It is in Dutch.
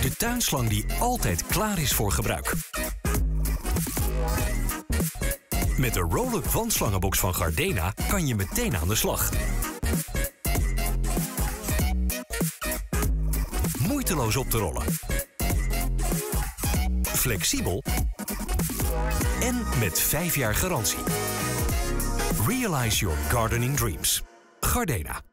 De tuinslang die altijd klaar is voor gebruik. Met de roll-up wandslangenbox van Gardena kan je meteen aan de slag. Moeiteloos op te rollen. Flexibel en met 5 jaar garantie. Realize your gardening dreams. Gardena.